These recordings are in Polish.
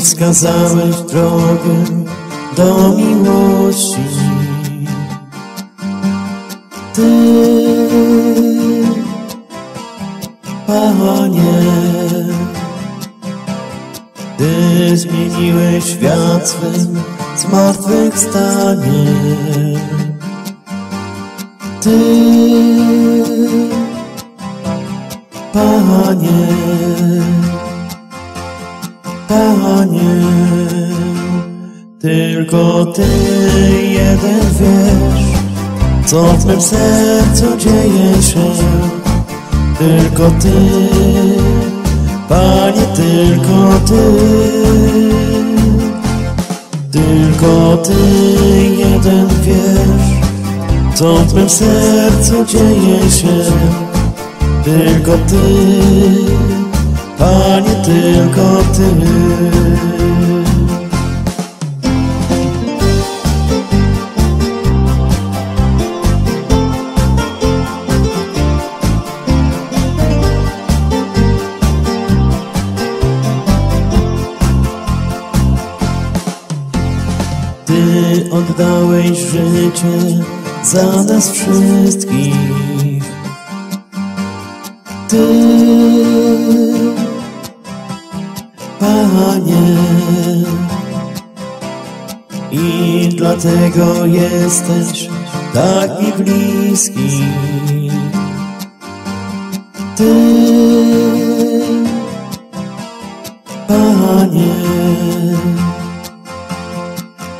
wskazałeś drogę do miłości. Ty, Panie, Ty zmieniłeś świat swym zmartwychwstanie. Ty, Panie, Panie, tylko Ty jeden wiesz, co w mym sercu dzieje się. Tylko Ty, Panie, tylko Ty, tylko Ty jeden wiesz, co w mym sercu dzieje się. Tylko Ty, Panie, tylko Ty. Ty oddałeś życie za nas wszystkich. Ty, Panie, i dlatego jesteś tak mi bliski. Ty, Panie,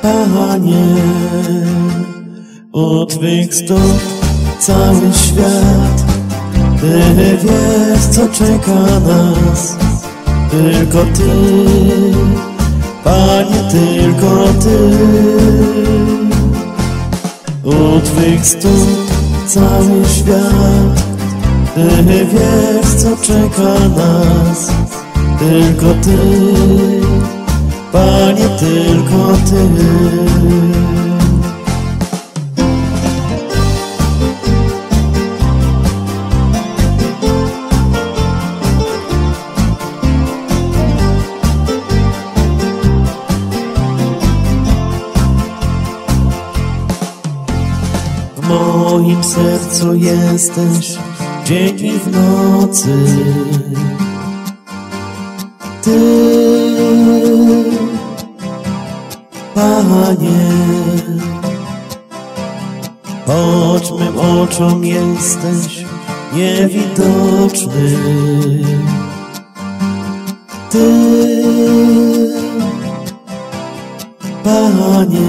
Panie, u Twych cały świat, Ty wiesz, co czeka nas, tylko Ty, Panie, tylko Ty. U Twych stóp cały świat, Ty wiesz, co czeka nas, tylko Ty. Panie, tylko Ty. W moim sercu jesteś dzień i w nocy. Ty, Panie, choć mym oczom jesteś niewidoczny. Ty, Panie,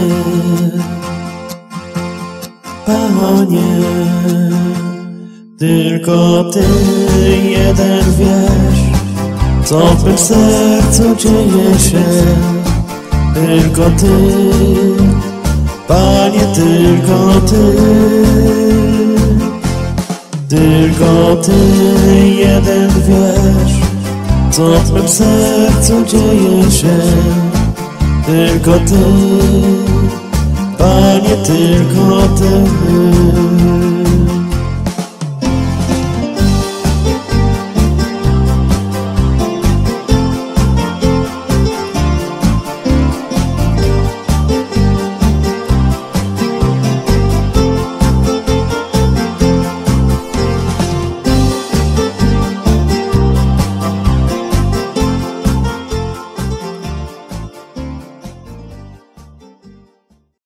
Panie, tylko Ty jeden wiesz, co w mym sercu dzieje się. Tylko Ty, Panie, tylko Ty, tylko Ty jeden wiesz, co w mym sercu dzieje się. Tylko Ty, Panie, tylko Ty.